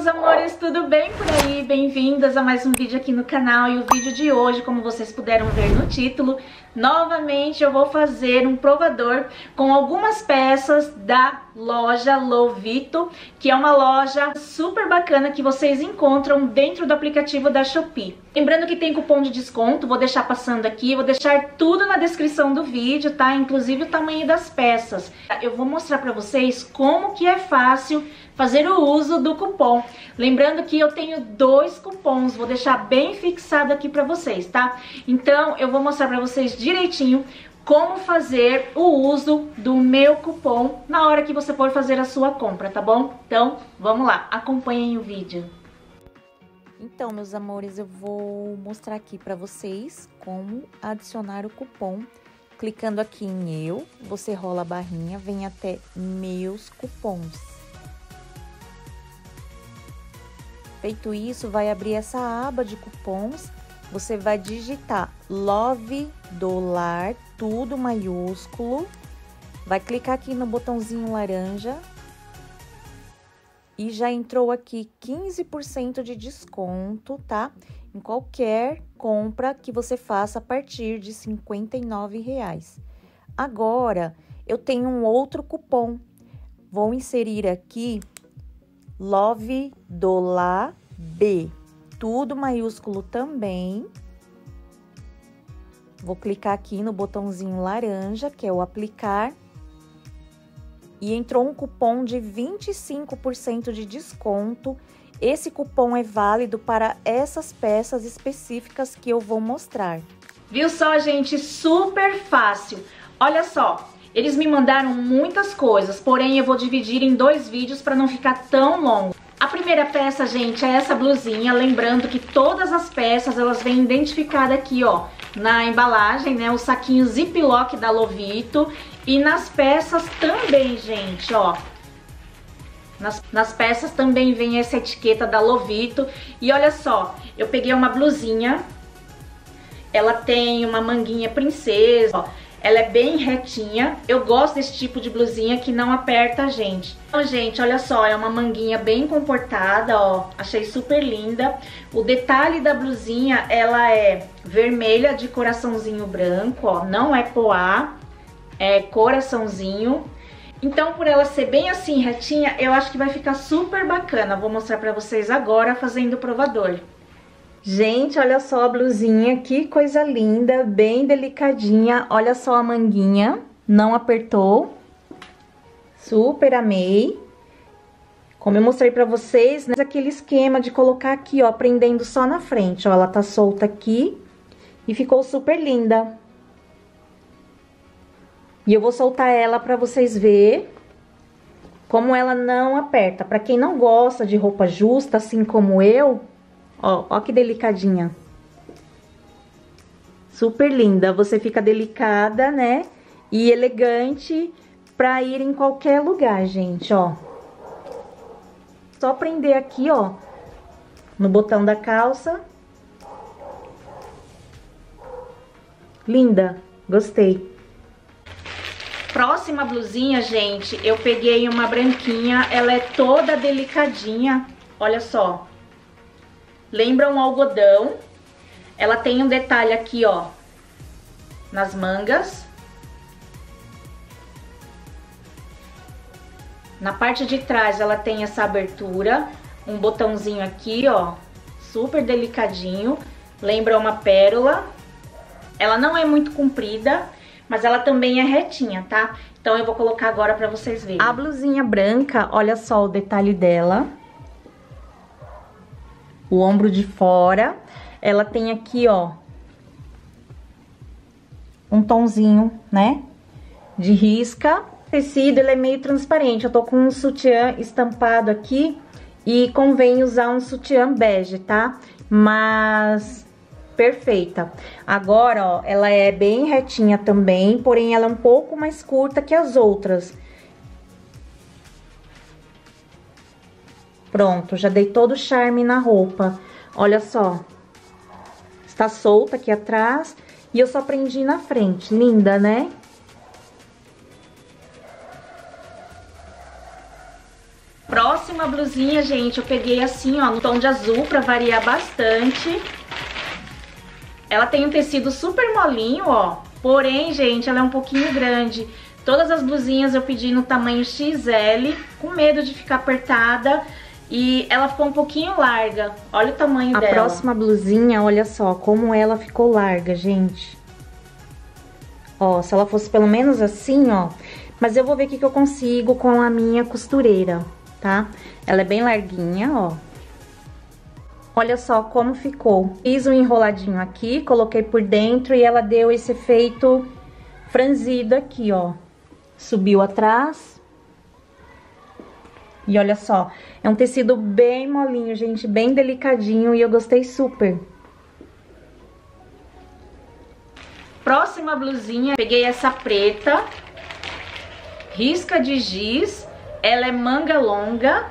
meus amores, tudo bem por aí? Bem-vindas a mais um vídeo aqui no canal e o vídeo de hoje, como vocês puderam ver no título, novamente eu vou fazer um provador com algumas peças da loja Lovito, que é uma loja super bacana que vocês encontram dentro do aplicativo da Shopee. Lembrando que tem cupom de desconto, vou deixar passando aqui, vou deixar tudo na descrição do vídeo, tá? Inclusive o tamanho das peças. Eu vou mostrar pra vocês como que é fácil fazer o uso do cupom. Lembrando que eu tenho dois cupons, vou deixar bem fixado aqui pra vocês, tá? Então eu vou mostrar pra vocês direitinho como fazer o uso do meu cupom na hora que você for fazer a sua compra, tá bom? Então, vamos lá, acompanhem o vídeo. Então, meus amores, eu vou mostrar aqui para vocês como adicionar o cupom. Clicando aqui em eu, você rola a barrinha, vem até meus cupons. Feito isso, vai abrir essa aba de cupons, você vai digitar Love Dolar, tudo maiúsculo, vai clicar aqui no botãozinho laranja, e já entrou aqui 15% de desconto, tá? Em qualquer compra que você faça a partir de R$ reais. Agora, eu tenho um outro cupom. Vou inserir aqui Love Dolar B, tudo maiúsculo também. Vou clicar aqui no botãozinho laranja, que é o aplicar e entrou um cupom de 25% de desconto. Esse cupom é válido para essas peças específicas que eu vou mostrar. Viu só, gente? Super fácil. Olha só, eles me mandaram muitas coisas, porém eu vou dividir em dois vídeos para não ficar tão longo. A primeira peça, gente, é essa blusinha, lembrando que todas as peças, elas vêm identificadas aqui, ó, na embalagem, né, o saquinho Ziploc da Lovito e nas peças também, gente, ó. Nas, nas peças também vem essa etiqueta da Lovito. E olha só, eu peguei uma blusinha. Ela tem uma manguinha princesa, ó. Ela é bem retinha. Eu gosto desse tipo de blusinha que não aperta a gente. Então, gente, olha só, é uma manguinha bem comportada, ó. Achei super linda. O detalhe da blusinha, ela é vermelha de coraçãozinho branco, ó. Não é poá é, coraçãozinho. Então, por ela ser bem assim, retinha, eu acho que vai ficar super bacana. Vou mostrar pra vocês agora fazendo o provador. Gente, olha só a blusinha, que coisa linda, bem delicadinha. Olha só a manguinha, não apertou. Super amei. Como eu mostrei pra vocês, né, aquele esquema de colocar aqui, ó, prendendo só na frente. Ó, ela tá solta aqui e ficou super linda. E eu vou soltar ela pra vocês verem como ela não aperta. Pra quem não gosta de roupa justa, assim como eu, ó, ó que delicadinha. Super linda. Você fica delicada, né? E elegante pra ir em qualquer lugar, gente, ó. Só prender aqui, ó, no botão da calça. Linda, gostei. Próxima blusinha, gente, eu peguei uma branquinha, ela é toda delicadinha, olha só. Lembra um algodão. Ela tem um detalhe aqui, ó, nas mangas. Na parte de trás ela tem essa abertura, um botãozinho aqui, ó, super delicadinho. Lembra uma pérola. Ela não é muito comprida, mas ela também é retinha, tá? Então eu vou colocar agora pra vocês verem. A blusinha branca, olha só o detalhe dela. O ombro de fora. Ela tem aqui, ó, um tonzinho, né, de risca. O tecido, ele é meio transparente. Eu tô com um sutiã estampado aqui e convém usar um sutiã bege, tá? Mas perfeita. Agora, ó, ela é bem retinha também, porém ela é um pouco mais curta que as outras. Pronto, já dei todo o charme na roupa. Olha só. Está solta aqui atrás e eu só prendi na frente. Linda, né? Próxima blusinha, gente, eu peguei assim, ó, no tom de azul pra variar bastante. Ela tem um tecido super molinho, ó. Porém, gente, ela é um pouquinho grande. Todas as blusinhas eu pedi no tamanho XL, com medo de ficar apertada. E ela ficou um pouquinho larga. Olha o tamanho a dela. A próxima blusinha, olha só, como ela ficou larga, gente. Ó, se ela fosse pelo menos assim, ó. Mas eu vou ver o que, que eu consigo com a minha costureira, tá? Ela é bem larguinha, ó. Olha só como ficou. Fiz um enroladinho aqui, coloquei por dentro e ela deu esse efeito franzido aqui, ó. Subiu atrás. E olha só, é um tecido bem molinho, gente, bem delicadinho e eu gostei super. Próxima blusinha, peguei essa preta, risca de giz, ela é manga longa,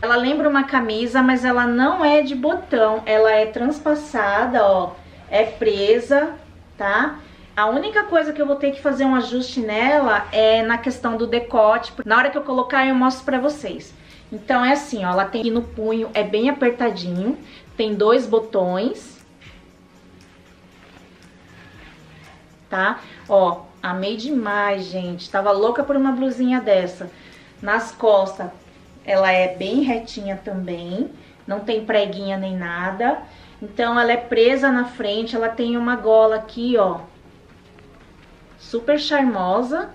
ela lembra uma camisa, mas ela não é de botão, ela é transpassada, ó, é presa, tá? A única coisa que eu vou ter que fazer um ajuste nela é na questão do decote, na hora que eu colocar eu mostro pra vocês. Então é assim, ó, ela tem aqui no punho, é bem apertadinho, tem dois botões, tá? Ó, amei demais, gente. Tava louca por uma blusinha dessa. Nas costas, ela é bem retinha também. Não tem preguinha nem nada. Então, ela é presa na frente. Ela tem uma gola aqui, ó. Super charmosa.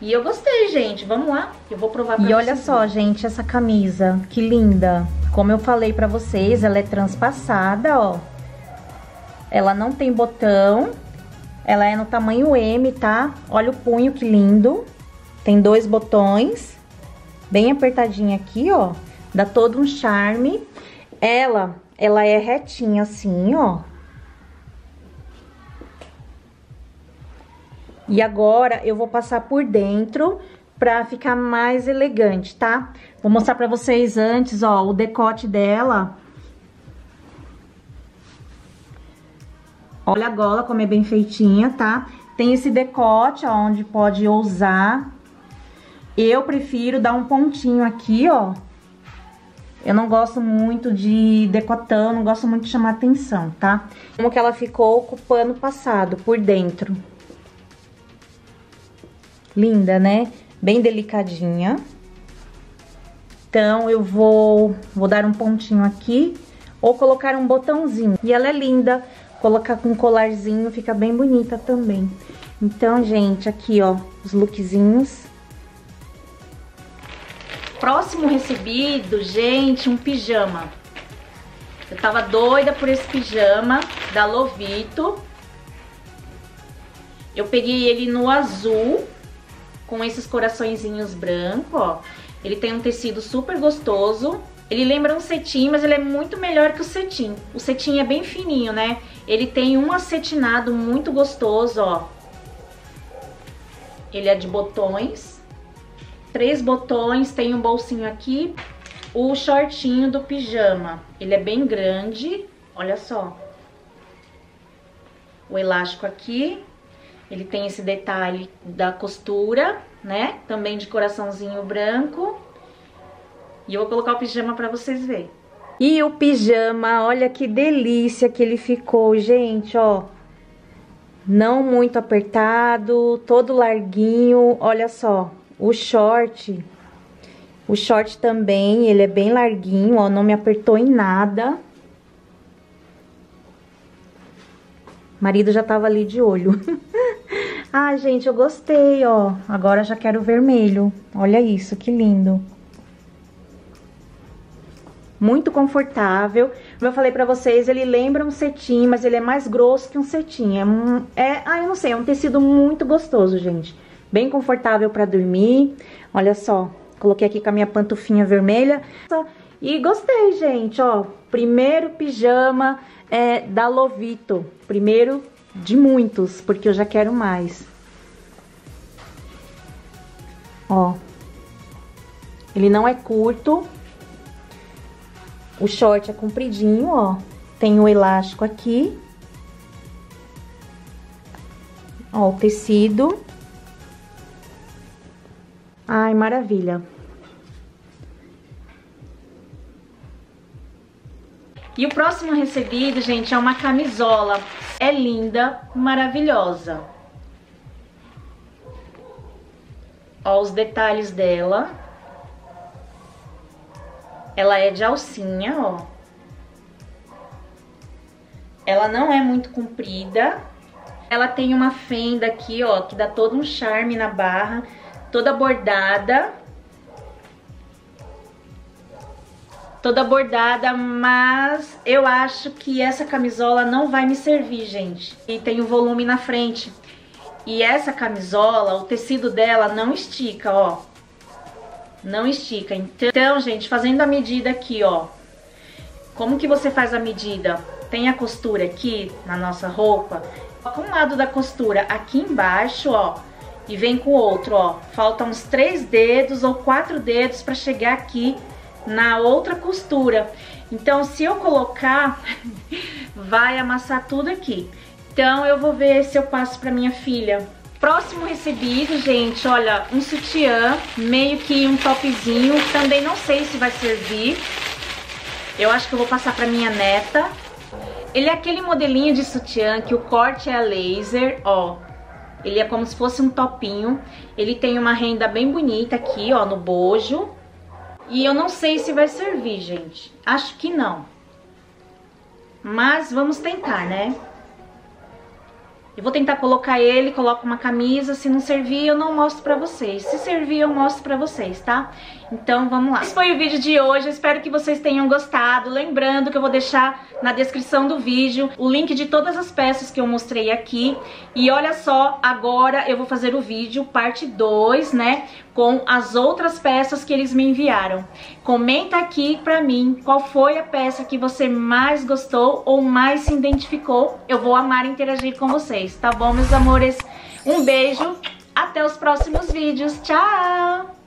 E eu gostei, gente. Vamos lá. Eu vou provar pra E olha só, gente, essa camisa. Que linda. Como eu falei pra vocês, ela é transpassada, ó. Ela não tem botão. Ela é no tamanho M, tá? Olha o punho que lindo. Tem dois botões. Bem apertadinha aqui, ó. Dá todo um charme. Ela, ela é retinha assim, ó. E agora eu vou passar por dentro pra ficar mais elegante, tá? Vou mostrar pra vocês antes, ó, o decote dela. Olha a gola como é bem feitinha, tá? Tem esse decote, ó, onde pode usar. Eu prefiro dar um pontinho aqui, ó. Eu não gosto muito de decotão, não gosto muito de chamar atenção, tá? Como que ela ficou com o pano passado por dentro. Linda, né? Bem delicadinha. Então, eu vou, vou dar um pontinho aqui ou colocar um botãozinho. E ela é linda, Colocar com colarzinho fica bem bonita também. Então, gente, aqui, ó, os lookzinhos. Próximo recebido, gente, um pijama. Eu tava doida por esse pijama da Lovito. Eu peguei ele no azul, com esses coraçõezinhos brancos, ó. Ele tem um tecido super gostoso. Ele lembra um cetim, mas ele é muito melhor que o cetim. O cetim é bem fininho, né? Ele tem um acetinado muito gostoso, ó. Ele é de botões. Três botões, tem um bolsinho aqui. O shortinho do pijama. Ele é bem grande, olha só. O elástico aqui. Ele tem esse detalhe da costura, né? Também de coraçãozinho branco. E eu vou colocar o pijama pra vocês verem. E o pijama, olha que delícia que ele ficou, gente, ó. Não muito apertado, todo larguinho, olha só. O short, o short também, ele é bem larguinho, ó, não me apertou em nada. O marido já tava ali de olho. ah, gente, eu gostei, ó. Agora já quero vermelho. Olha isso, que lindo muito confortável. Como eu falei pra vocês, ele lembra um cetim, mas ele é mais grosso que um cetim. É, é ah, eu não sei, é um tecido muito gostoso, gente. Bem confortável pra dormir. Olha só, coloquei aqui com a minha pantufinha vermelha. E gostei, gente, ó. Primeiro pijama é, da Lovito. Primeiro de muitos, porque eu já quero mais. Ó. Ele não é curto, o short é compridinho, ó. Tem o elástico aqui. Ó, o tecido. Ai, maravilha. E o próximo recebido, gente, é uma camisola. É linda, maravilhosa. Ó os detalhes dela. Ela é de alcinha, ó. Ela não é muito comprida. Ela tem uma fenda aqui, ó, que dá todo um charme na barra. Toda bordada. Toda bordada, mas eu acho que essa camisola não vai me servir, gente. E tem o volume na frente. E essa camisola, o tecido dela não estica, ó. Não estica. Então, gente, fazendo a medida aqui, ó. Como que você faz a medida? Tem a costura aqui na nossa roupa. Com um lado da costura aqui embaixo, ó. E vem com o outro, ó. Faltam uns três dedos ou quatro dedos para chegar aqui na outra costura. Então, se eu colocar, vai amassar tudo aqui. Então, eu vou ver se eu passo pra minha filha. Próximo recebido, gente, olha, um sutiã, meio que um topzinho. Também não sei se vai servir. Eu acho que eu vou passar pra minha neta. Ele é aquele modelinho de sutiã que o corte é a laser, ó. Ele é como se fosse um topinho. Ele tem uma renda bem bonita aqui, ó, no bojo. E eu não sei se vai servir, gente. Acho que não. Mas vamos tentar, né? Eu vou tentar colocar ele, coloco uma camisa, se não servir eu não mostro pra vocês. Se servir eu mostro pra vocês, tá? Então vamos lá. Esse foi o vídeo de hoje, espero que vocês tenham gostado. Lembrando que eu vou deixar na descrição do vídeo o link de todas as peças que eu mostrei aqui. E olha só, agora eu vou fazer o vídeo parte 2, né? Com as outras peças que eles me enviaram. Comenta aqui pra mim qual foi a peça que você mais gostou ou mais se identificou. Eu vou amar interagir com vocês, tá bom, meus amores? Um beijo, até os próximos vídeos. Tchau!